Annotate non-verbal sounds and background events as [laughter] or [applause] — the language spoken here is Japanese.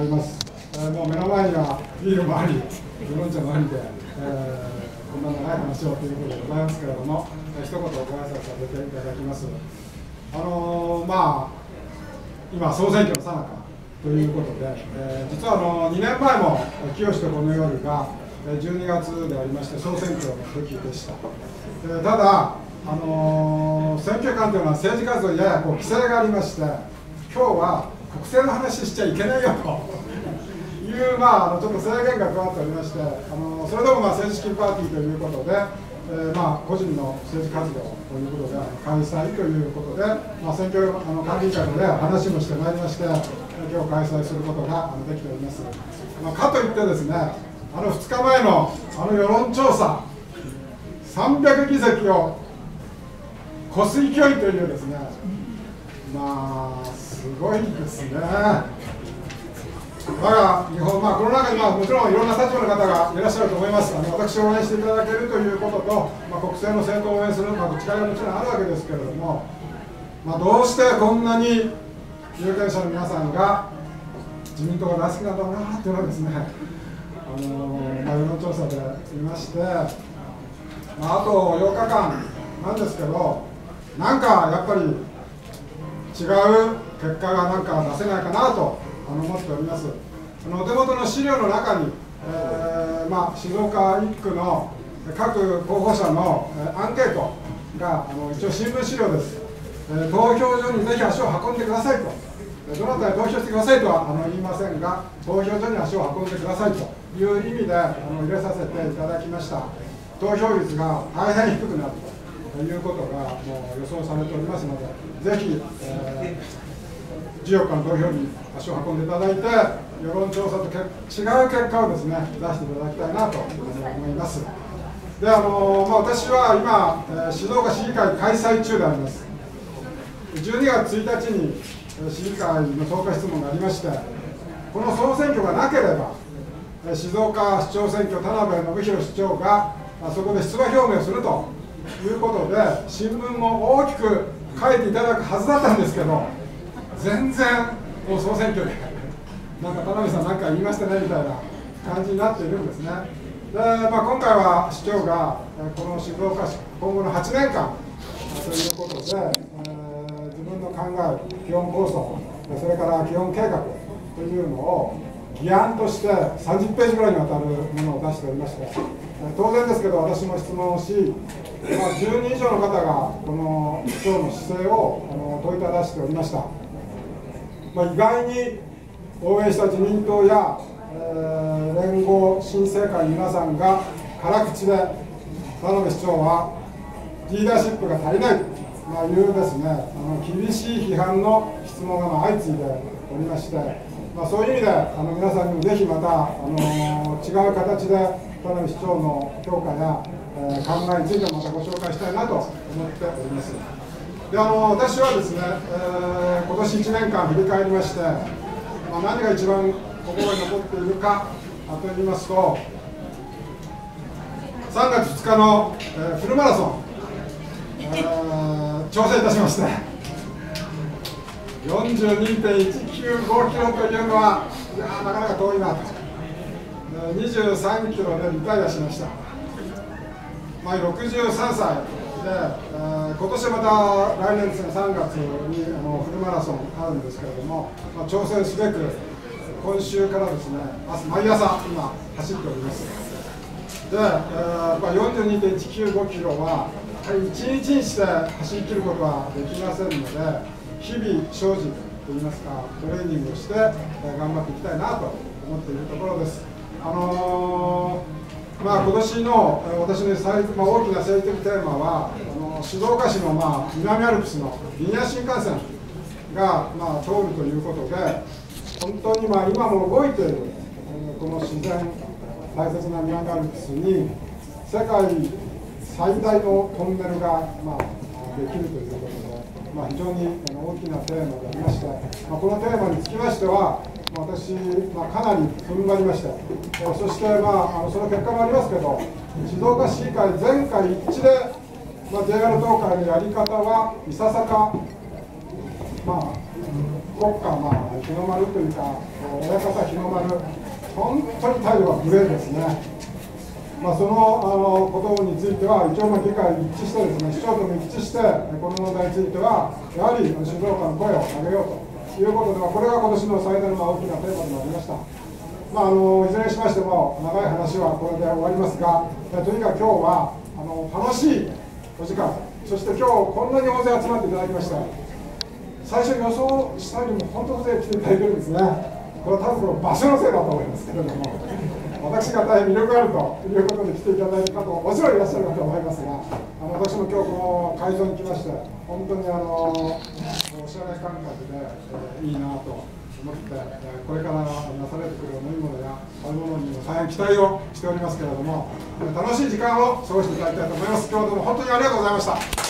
ざいます。えー、もう目の前にはビールもあり、ウーロン茶もありで、えー、こんな長い話をということでございますけれども、えー、一言ご挨拶させていただきます。あのー、まあ、今、総選挙のさなかということで、えー、実はあの2年前も清とこの夜が12月でありまして、総選挙の時でした。えー、ただ、あのー、選挙官というのは政治活動にややこう規制がありまして、今日は国政の話しちゃいけないよと [laughs] いう、まあ、ちょっと制限が加わっておりまして、あのそれでもまあ政治資金パーティーということで、えー、まあ個人の政治活動ということで、開催ということで、まあ、選挙あの管理会で話もしてまいりまして、今日開催することができております。まあ、かといってですね、あの2日前のあの世論調査、300議席を湖水教育というですねまあすごいですね。我が日本、まあ、この中にはもちろんいろんな立場の方がいらっしゃると思います、あの私を応援していただけるということと、まあ、国政の政党を応援する、まあ、力がもちろんあるわけですけれども、まあ、どうしてこんなに有権者の皆さんが自民党が大好きなんだろうなというのはですね、あのまあ、世論調査で見まして、まあ、あと8日間なんですけど、なんかやっぱり違う結果がなんか出せないかなと思っております。あのお手元の資料の中に、えー、まあ、静岡1区の各候補者の、えアンケートがあの一応新聞資料です、えー、投票所にぜひ足を運んでくださいと、どなたに投票してくださいとはあの言いませんが、投票所に足を運んでくださいという意味であの入れさせていただきました。投票率が大変低くなるとということがもう予想されておりますので、ぜひ、えー、14日の投票に足を運んでいただいて、世論調査と違う結果をですね出していただきたいなと思います。であのまあ、私は今、えー、静岡市議会開催中であります。12月1日に市議会の総会質問がありまして、この総選挙がなければ、静岡市長選挙、田辺信弘市長がそこで出馬表明をするということで新聞も大きく書いていただくはずだったんですけど全然もう総選挙でなんか田辺さん何か言いましたねみたいな感じになっているんですね。で、まあ、今回は市長がこの静岡市今後の8年間ということで、えー、自分の考える基本構想それから基本計画というのを議案として30ページぐらいにわたるものを出しておりまして当然ですけど私も質問をし、まあ、10人以上の方がこの市長の姿勢をあの問いただしておりました、まあ、意外に応援した自民党や、えー、連合新政会の皆さんが辛口で田辺市長はリーダーシップが足りないというですねあの厳しい批判の質問が相次いでおりましてまあ、そういう意味であの皆さんにもぜひまた、あの違う形で田辺市長の評価や、えー、考えについてまたご紹介したいなと思っております。であの私はですね、えー、今年1年間振り返りまして、まあ、何が一番心に残っているかといいますと、3月2日の、えー、フルマラソン、えー、挑戦いたしまして、42.195キロというのは、いやなかなか遠いなと、23キロでリタイアしました、まあ、63歳で、えー、今年また来年ですね、3月にあのフルマラソンあるんですけれども、まあ、挑戦すべく、今週からですね、毎朝、今、走っております。で、えーまあ、42.195キロは、1日にして走り切ることはできませんので、日々精進といいますかトレーニングをして、頑張っていきたいなと思っているところです。あのー、まあ、今年の私の最、まあ、大きな政治的テーマはあの静岡市の、まあ、南アルプスのリニア新幹線が、まあ、通るということで本当に、まあ、今も動いているこの自然大切な南アルプスに世界最大のトンネルが、まあ、できるということで。まあ、非常に大きなテーマでありまして、まあ、このテーマにつきましては、私、まあ、かなり踏ん張りまして、そして、まあ、あのその結果もありますけど、静岡市議会全会一致で、まあ、JR 東海のやり方はいささか、まあ、国家、まあ、日の丸というか、親方日の丸、本当に態度が無礼ですね。まあ、そのあのことについては、一応、議会一致してですね、市長とも一致して、この問題については、やはり静岡の声を上げようということでは、これが今年の最大の大きなテーマとなりました。まあ、あのいずれにしましても、長い話はこれで終わりますが、とにかく今日はあの楽しいお時間、そして今日こんなに大勢集まっていただきました。最初予想したよりも本当大勢来ていただいてるんですね。これは多分この場所のせいだと思いますけれども。私が大変魅力があるということで来ていただいた方ももちろんいらっしゃるかと思いますが、あの私も今日この会場に来まして、本当にあのおしゃれ感覚で、えー、いいなと思って、え、これからなされてくる飲み物や食べ物にも大変期待をしておりますけれども、楽しい時間を過ごしていただきたいと思います。今日どうも本当にありがとうございました。